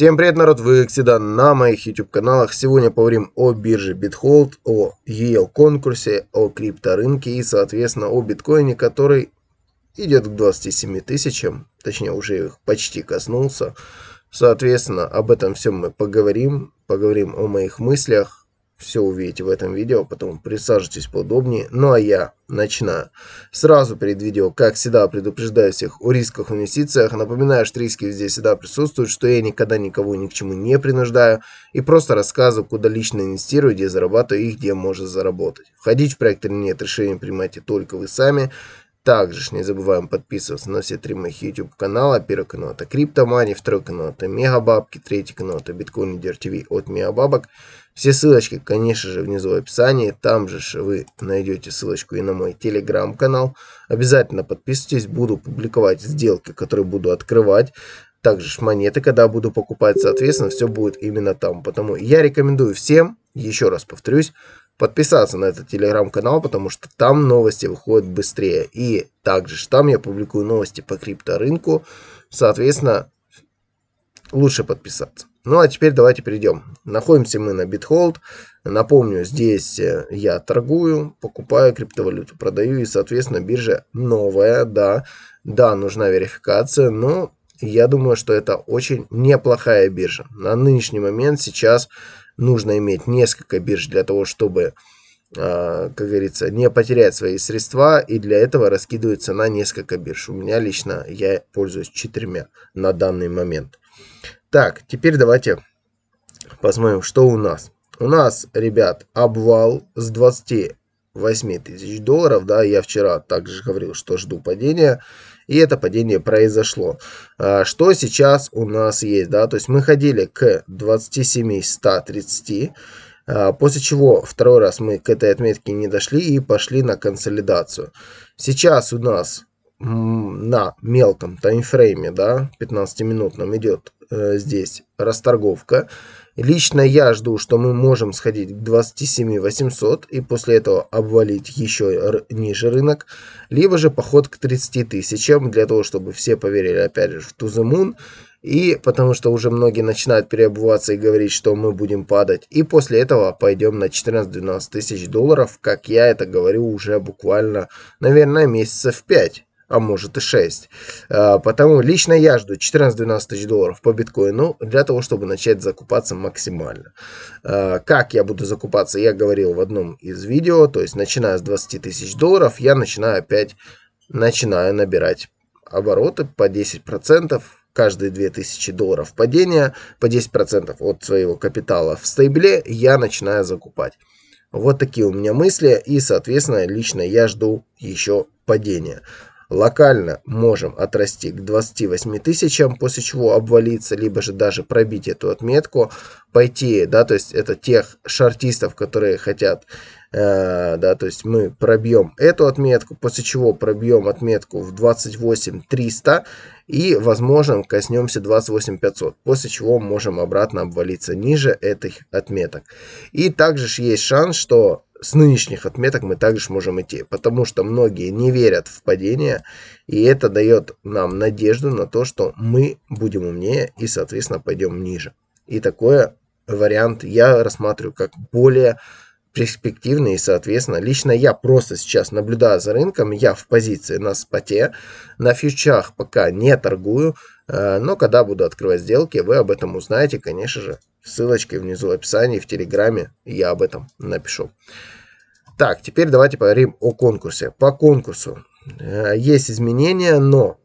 Всем привет, народ! Вы, как всегда, на моих YouTube каналах. Сегодня поговорим о бирже BitHold, о ее конкурсе, о крипторынке и, соответственно, о биткоине, который идет к 27 тысячам, точнее, уже их почти коснулся. Соответственно, об этом всем мы поговорим, поговорим о моих мыслях, все увидите в этом видео, потом присаживайтесь поудобнее. Ну а я начинаю. Сразу перед видео, как всегда, предупреждаю всех о рисках в инвестициях. Напоминаю, что риски здесь всегда присутствуют, что я никогда никого ни к чему не принуждаю. И просто рассказываю, куда лично инвестирую, где зарабатываю и где можно заработать. Входить в проект или нет, решение принимайте только вы сами. Также не забываем подписываться на все три моих YouTube канала. Первый канал это Криптомани, второй канал это Мегабабки, третий канал это Биткоин Лидер ТВ от Мегабабок. Все ссылочки, конечно же, внизу в описании. Там же вы найдете ссылочку и на мой телеграм-канал. Обязательно подписывайтесь, буду публиковать сделки, которые буду открывать. Также монеты, когда буду покупать, соответственно, все будет именно там. Потому я рекомендую всем, еще раз повторюсь, подписаться на этот телеграм-канал, потому что там новости выходят быстрее. И также там я публикую новости по крипторынку. Соответственно, лучше подписаться. Ну а теперь давайте перейдем. Находимся мы на BitHold. Напомню, здесь э, я торгую, покупаю криптовалюту, продаю и, соответственно, биржа новая, да. Да, нужна верификация, но я думаю, что это очень неплохая биржа. На нынешний момент сейчас нужно иметь несколько бирж для того, чтобы, а, как говорится, не потерять свои средства. И для этого раскидывается на несколько бирж. У меня лично я пользуюсь четырьмя на данный момент. Так, теперь давайте посмотрим, что у нас. У нас, ребят, обвал с 28 тысяч долларов. Да, я вчера также говорил, что жду падения. И это падение произошло. А, что сейчас у нас есть? Да? То есть мы ходили к 27 130. А, после чего второй раз мы к этой отметке не дошли и пошли на консолидацию. Сейчас у нас на мелком таймфрейме, да, 15-минутном идет э, здесь расторговка. Лично я жду, что мы можем сходить к 27 800 и после этого обвалить еще ниже рынок. Либо же поход к 30 тысячам для того, чтобы все поверили опять же в To The Moon. И потому что уже многие начинают переобуваться и говорить, что мы будем падать. И после этого пойдем на 14-12 тысяч долларов, как я это говорю уже буквально, наверное, месяцев 5 а может и 6. А, потому лично я жду 14-12 тысяч долларов по биткоину для того, чтобы начать закупаться максимально. А, как я буду закупаться, я говорил в одном из видео, то есть начиная с 20 тысяч долларов, я начинаю опять начинаю набирать обороты по 10%, каждые 2000 долларов падения, по 10% от своего капитала в стейбле я начинаю закупать. Вот такие у меня мысли и, соответственно, лично я жду еще падения локально можем отрасти к 28 тысячам, после чего обвалиться, либо же даже пробить эту отметку, пойти, да, то есть это тех шартистов, которые хотят, э, да, то есть мы пробьем эту отметку, после чего пробьем отметку в 28 300 и, возможно, коснемся 28 500, после чего можем обратно обвалиться ниже этих отметок. И также есть шанс, что с нынешних отметок мы также можем идти, потому что многие не верят в падение, и это дает нам надежду на то, что мы будем умнее и, соответственно, пойдем ниже. И такой вариант я рассматриваю как более перспективный, и, соответственно, лично я просто сейчас наблюдаю за рынком, я в позиции на споте, на фьючах пока не торгую, э, но когда буду открывать сделки, вы об этом узнаете, конечно же, ссылочкой внизу в описании, в Телеграме я об этом напишу. Так, теперь давайте поговорим о конкурсе. По конкурсу э, есть изменения, но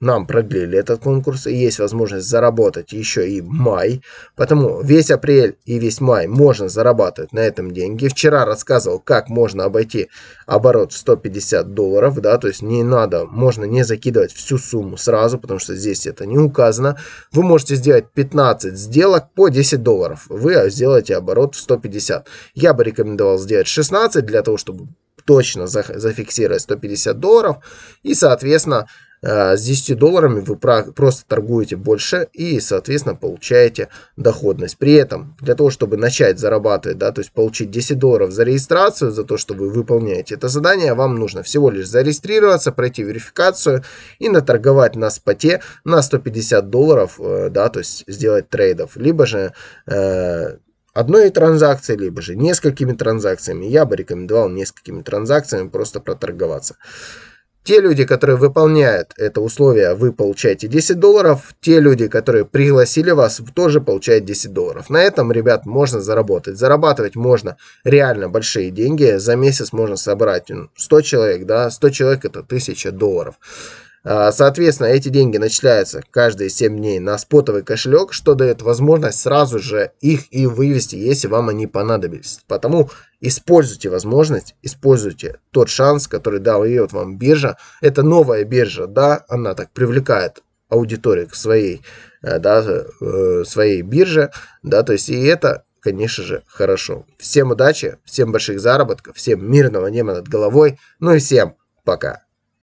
нам продлили этот конкурс, и есть возможность заработать еще и май. Потому весь апрель и весь май можно зарабатывать на этом деньги. Вчера рассказывал, как можно обойти оборот в 150 долларов, да, то есть не надо, можно не закидывать всю сумму сразу, потому что здесь это не указано. Вы можете сделать 15 сделок по 10 долларов. Вы сделаете оборот в 150. Я бы рекомендовал сделать 16 для того, чтобы точно зафиксировать 150 долларов. И, соответственно, с 10 долларами вы просто торгуете больше и, соответственно, получаете доходность. При этом, для того, чтобы начать зарабатывать, да, то есть получить 10 долларов за регистрацию, за то, что вы выполняете это задание, вам нужно всего лишь зарегистрироваться, пройти верификацию и наторговать на споте на 150 долларов, э, да, то есть сделать трейдов. Либо же э, одной транзакцией, либо же несколькими транзакциями. Я бы рекомендовал несколькими транзакциями просто проторговаться. Те люди, которые выполняют это условие, вы получаете 10 долларов. Те люди, которые пригласили вас, тоже получают 10 долларов. На этом, ребят, можно заработать. Зарабатывать можно реально большие деньги. За месяц можно собрать 100 человек, да, 100 человек это 1000 долларов. А, соответственно, эти деньги начисляются каждые 7 дней на спотовый кошелек, что дает возможность сразу же их и вывести, если вам они понадобились. Потому используйте возможность, используйте тот шанс, который дает вам биржа. Это новая биржа, да, она так привлекает аудиторию к своей, э, да, э, своей бирже, да, то есть и это конечно же, хорошо. Всем удачи, всем больших заработков, всем мирного неба над головой, ну и всем пока.